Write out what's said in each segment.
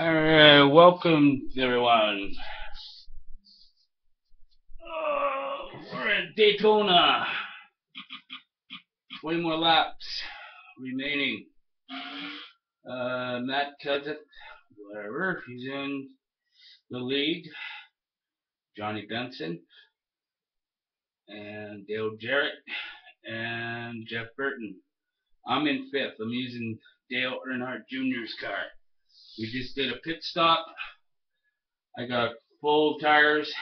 Alright, welcome everyone. Uh, we're at Daytona. 20 more laps remaining. Uh, Matt Kuzet, whatever, he's in the lead. Johnny Benson and Dale Jarrett and Jeff Burton. I'm in fifth. I'm using Dale Earnhardt Jr.'s car. We just did a pit stop. I got full tires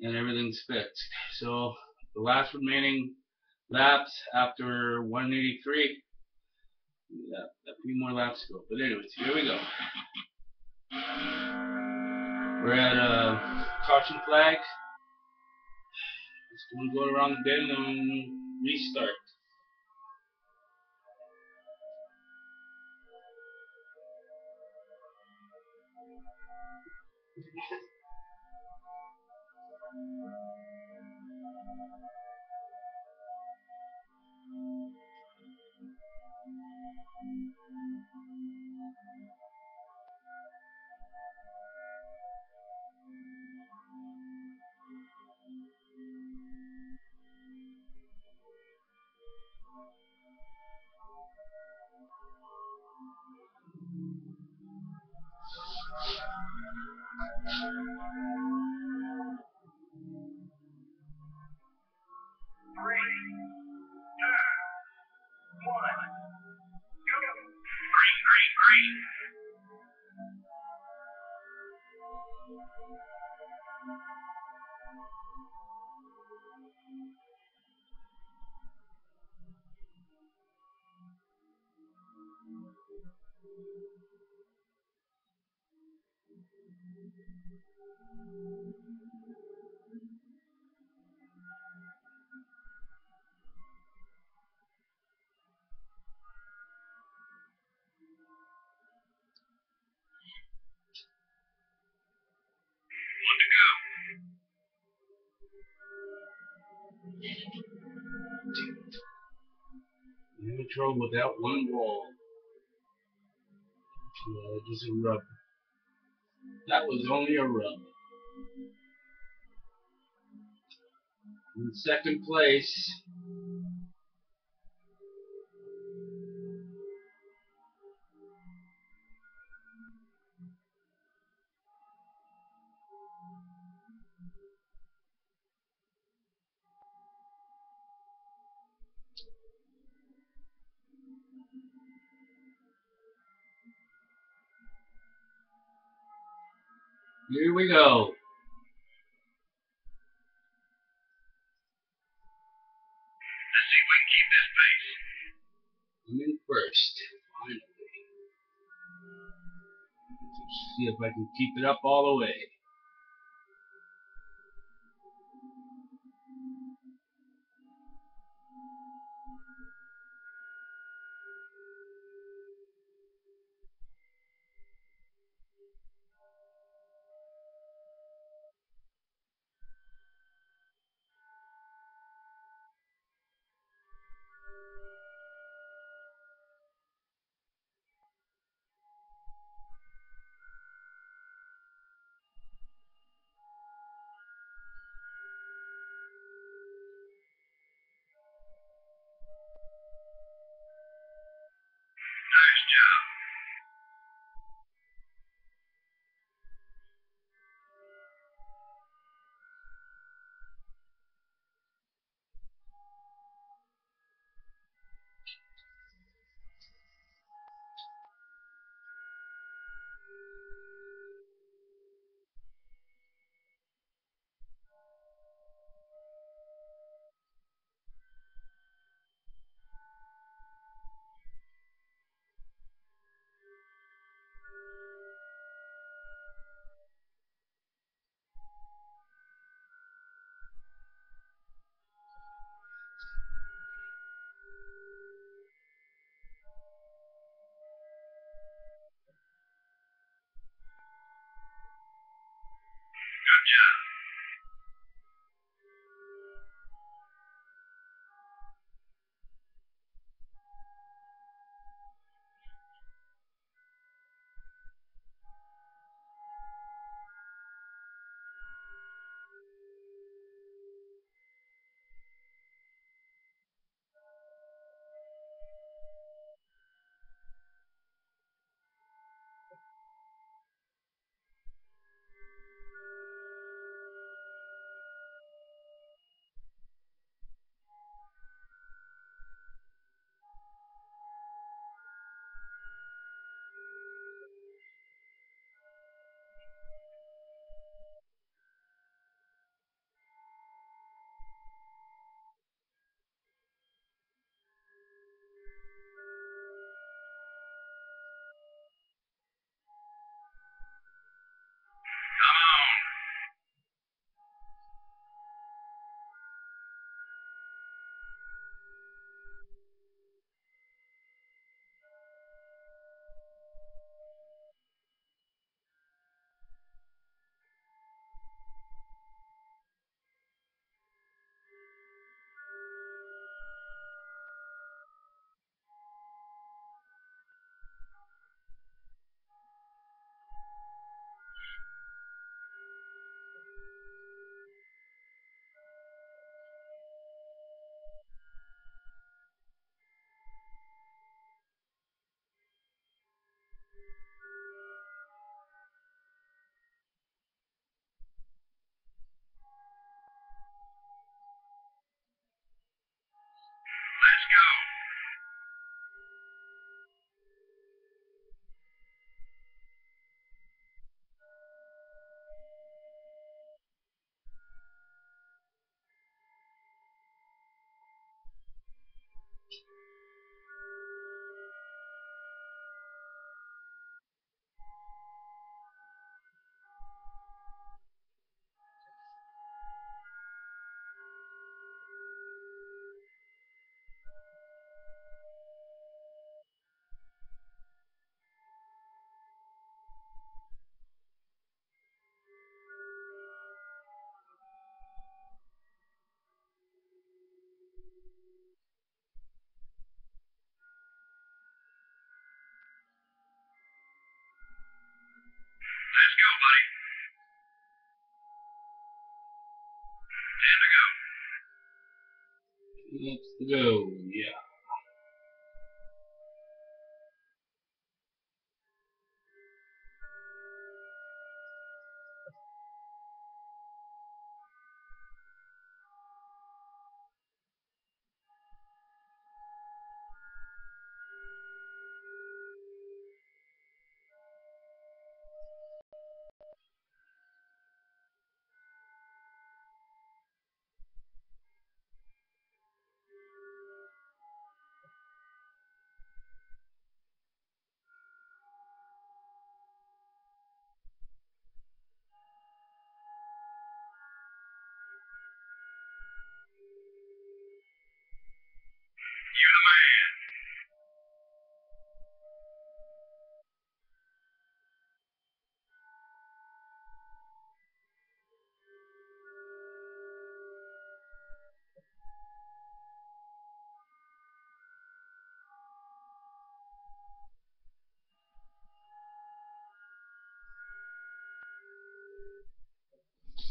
and everything's fixed. So the last remaining laps after 183. Yeah, a few more laps to go. But anyways, here we go. We're at a uh, caution flag. Just going to go around the bend and restart. Thank you. Neutral without one wall. Yeah, just a rub. That was only a rub. In second place, Here we go. Let's see if we can keep this pace. I'm in first, finally. See if I can keep it up all the way. Nice Yeah. Let's go. Yeah.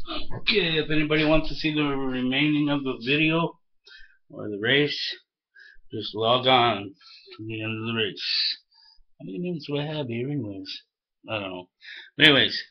Okay, if anybody wants to see the remaining of the video or the race, just log on to the end of the race. How many minutes do I have here anyways? I don't know. Anyways,